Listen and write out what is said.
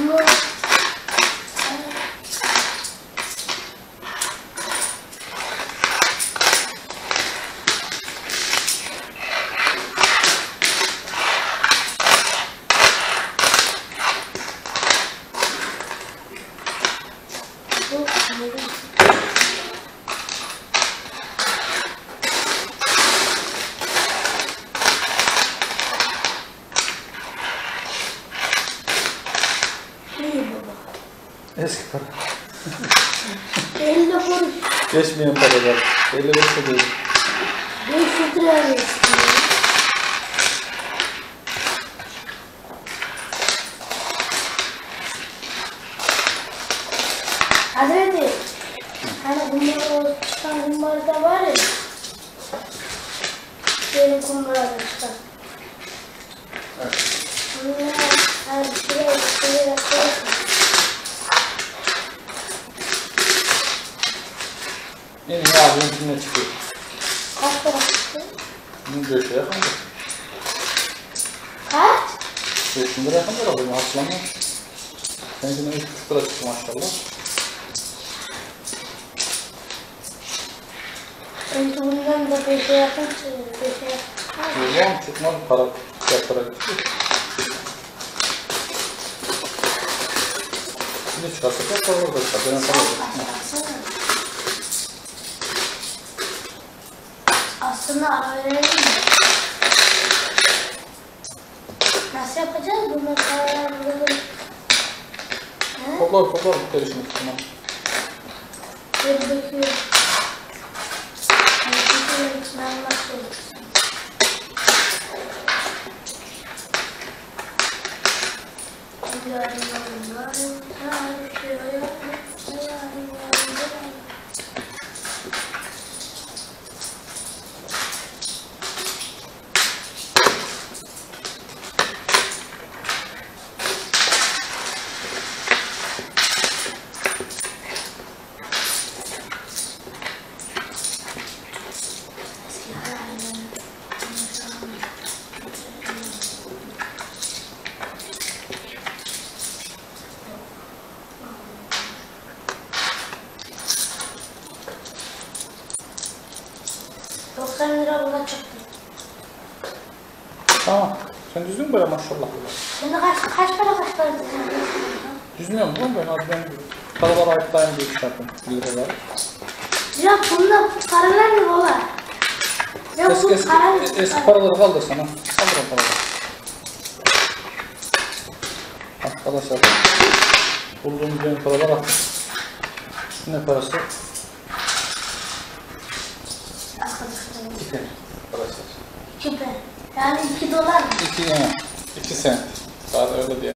뭐, 뭐, 뭐. Eski para. 50 kuruş. Geçmeyen paralar. 55 de değil. 500 lira. Hazreti, hani bunlar o çıkan kumbar da var ya. Benim kumbara da çıkan. En iyi abinin kimine çıkıyor? Kaç para çıktı? Bunun döşe yakındır. Kaç? 500 lira yakındır. Ben hatırlamıyorum. Kendine 3 lira çıktı maşallah. Önce bundan da beşe yakın çıktı. Beşe yakın. Ulan çıkmaz para. Fiyatlara gitti. Şimdi çıkarsa çok para olur. Ben sana Aslında mi? Nasıl yapacağız? Burada. He? Toplar toplar bu üstüne. Böyle döküyorum. Döküyorum içine almak zorundasın. Yarın yarın yarın yarın yarın yarın yarın. Doksan lira buna çıktı. Tamam. Sen düzgün mü böyle maşallah. Şimdi kaç, kaç para kaç para dedin? Düzmüyorum oğlum ben abi ben paralar ayıplayın diye şey yaptım. 1 liralar. Ya bunda paralar mı baba? Ya Eski, bu eski, para eski paraları kaldır sana. Kaldır o paraları. Arkadaşlar bulduğumuz benim paralar attık. Ne parası? Arkadaşlar, İki arkadaşlar. iki pe. Yani iki dolar mı? İki, yani, iki sent. Daha da öyle diye.